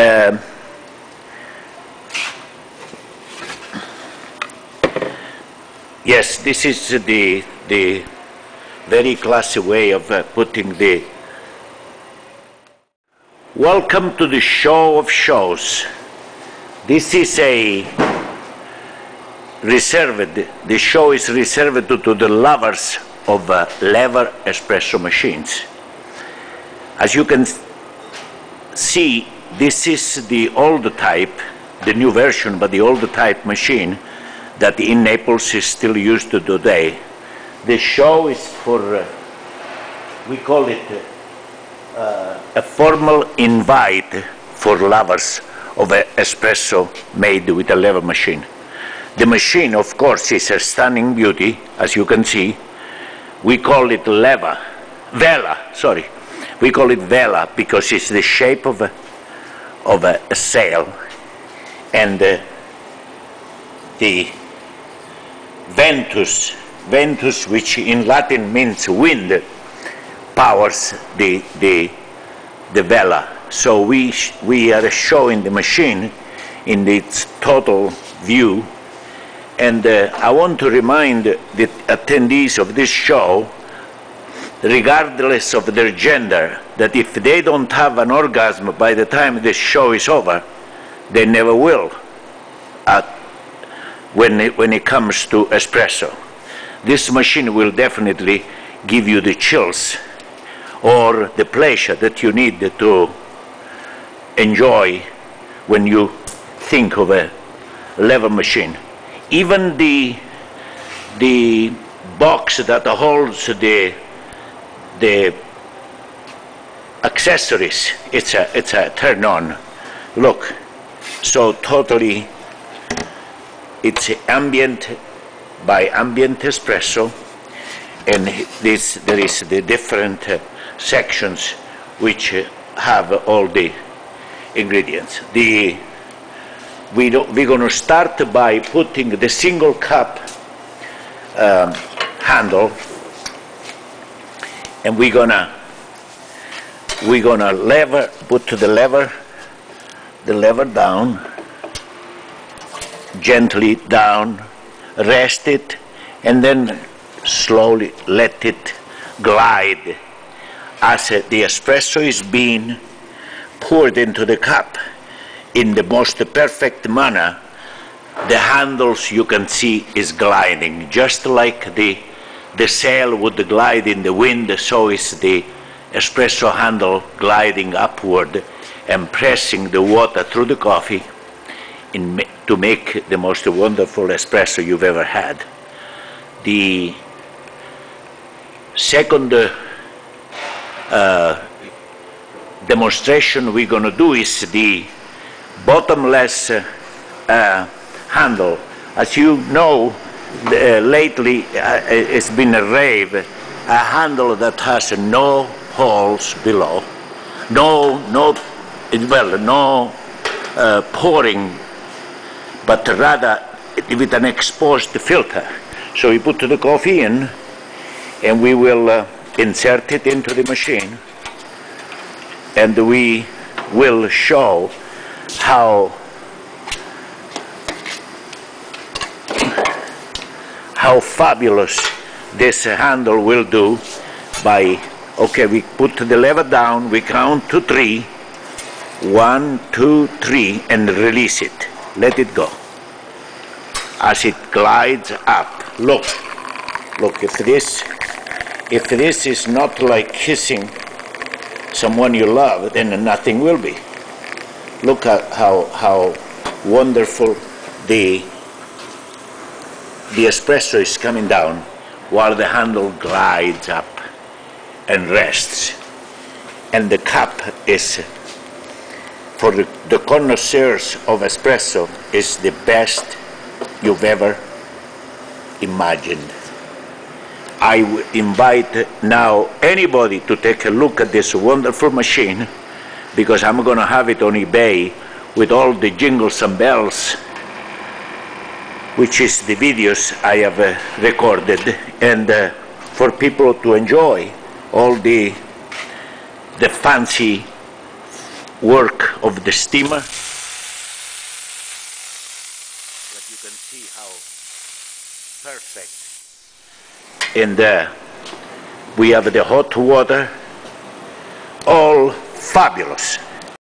um, yes, this is the, the very classy way of uh, putting the. Welcome to the show of shows. This is a reserved, the show is reserved to, to the lovers of uh, lever espresso machines. As you can see, this is the old type, the new version, but the old type machine that in Naples is still used today. The show is for, uh, we call it uh, a formal invite for lovers of espresso made with a lever machine. The machine, of course, is a stunning beauty, as you can see. We call it leva, vela, sorry. We call it vela because it's the shape of a, of a, a sail. And uh, the ventus, ventus, which in Latin means wind, powers the, the, the vela. So we, we are showing the machine in its total view. And uh, I want to remind the attendees of this show regardless of their gender, that if they don't have an orgasm by the time this show is over, they never will uh, when, it, when it comes to espresso. This machine will definitely give you the chills or the pleasure that you need to enjoy when you think of a lever machine. Even the, the box that holds the the accessories, it's a, it's a turn on. Look, so totally, it's ambient by ambient espresso, and this, there is the different uh, sections which uh, have all the ingredients. The, we do, we're going to start by putting the single cup um, handle and we're gonna we're gonna lever put to the lever the lever down gently down rest it and then slowly let it glide. As the espresso is being poured into the cup in the most perfect manner. The handles you can see is gliding just like the the sail would glide in the wind, so is the espresso handle gliding upward and pressing the water through the coffee in, to make the most wonderful espresso you've ever had. The second uh, demonstration we're going to do is the bottomless uh, handle. As you know, uh, lately uh, it's been a rave, a handle that has no holes below, no, no, well, no uh, pouring, but rather with an exposed filter. So we put the coffee in, and we will uh, insert it into the machine, and we will show how how fabulous this handle will do by, okay, we put the lever down, we count to three, one, two, three, and release it. Let it go. As it glides up, look, look, if this, if this is not like kissing someone you love, then nothing will be. Look at how, how wonderful the the espresso is coming down while the handle glides up and rests. And the cup is, for the, the connoisseurs of espresso, is the best you've ever imagined. I invite now anybody to take a look at this wonderful machine because I'm going to have it on eBay with all the jingles and bells which is the videos I have uh, recorded, and uh, for people to enjoy all the the fancy work of the steamer. But you can see how perfect. And uh, we have the hot water, all fabulous.